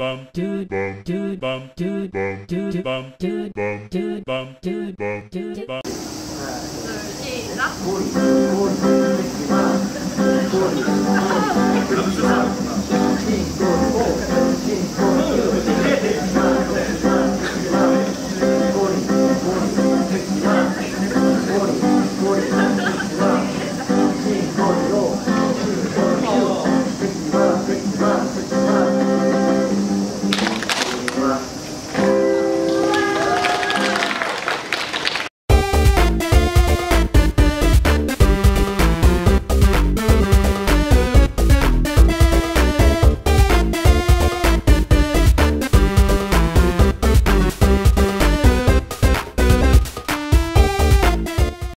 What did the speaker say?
bum dude bum dude bum dude bum dude bum dude bum dude bum dude bum dude bum